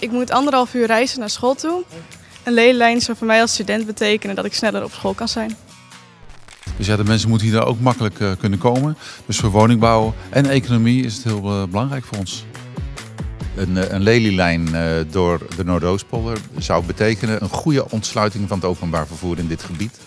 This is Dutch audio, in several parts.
Ik moet anderhalf uur reizen naar school toe. Een ledenlijn zou voor mij als student betekenen dat ik sneller op school kan zijn. Dus ja, de mensen moeten hier ook makkelijk uh, kunnen komen. Dus voor woningbouw en economie is het heel uh, belangrijk voor ons. Een, een lelielijn door de Noordoostpolder zou betekenen een goede ontsluiting van het openbaar vervoer in dit gebied.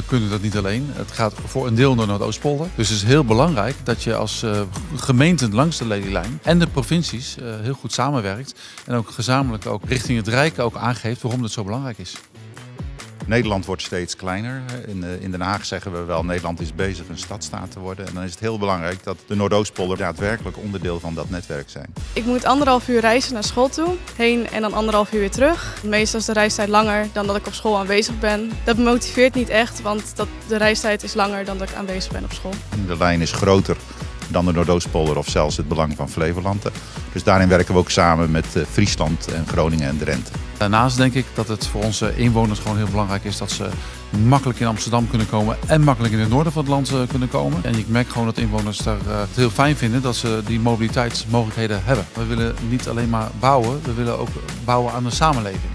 We kunnen dat niet alleen. Het gaat voor een deel door Noordoostpolder. Dus het is heel belangrijk dat je als uh, gemeenten langs de lelielijn en de provincies uh, heel goed samenwerkt. En ook gezamenlijk ook richting het Rijk ook aangeeft waarom het zo belangrijk is. Nederland wordt steeds kleiner. In, in Den Haag zeggen we wel, Nederland is bezig een stadstaat te worden. En dan is het heel belangrijk dat de Noordoostpolder daadwerkelijk onderdeel van dat netwerk zijn. Ik moet anderhalf uur reizen naar school toe, heen en dan anderhalf uur weer terug. Meestal is de reistijd langer dan dat ik op school aanwezig ben. Dat motiveert niet echt, want dat de reistijd is langer dan dat ik aanwezig ben op school. De lijn is groter dan de Noordoostpolder of zelfs het belang van Flevoland. Dus daarin werken we ook samen met Friesland en Groningen en Drenthe. Daarnaast denk ik dat het voor onze inwoners gewoon heel belangrijk is dat ze makkelijk in Amsterdam kunnen komen en makkelijk in het noorden van het land kunnen komen. En ik merk gewoon dat inwoners daar het heel fijn vinden dat ze die mobiliteitsmogelijkheden hebben. We willen niet alleen maar bouwen, we willen ook bouwen aan de samenleving.